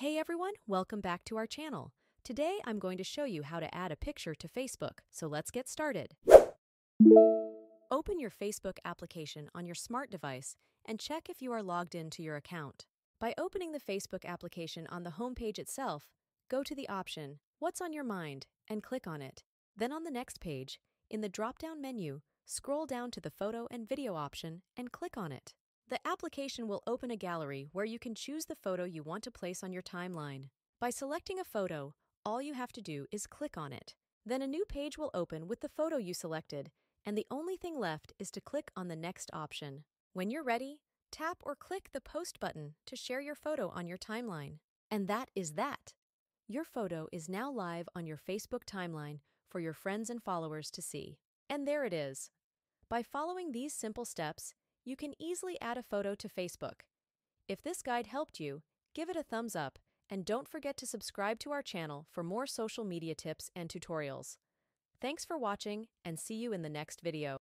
Hey everyone, welcome back to our channel. Today I'm going to show you how to add a picture to Facebook, so let's get started. Open your Facebook application on your smart device and check if you are logged in to your account. By opening the Facebook application on the homepage itself, go to the option What's on your mind and click on it. Then on the next page, in the drop-down menu, scroll down to the photo and video option and click on it. The application will open a gallery where you can choose the photo you want to place on your timeline. By selecting a photo, all you have to do is click on it. Then a new page will open with the photo you selected, and the only thing left is to click on the next option. When you're ready, tap or click the Post button to share your photo on your timeline. And that is that. Your photo is now live on your Facebook timeline for your friends and followers to see. And there it is. By following these simple steps, you can easily add a photo to Facebook. If this guide helped you, give it a thumbs up and don't forget to subscribe to our channel for more social media tips and tutorials. Thanks for watching and see you in the next video.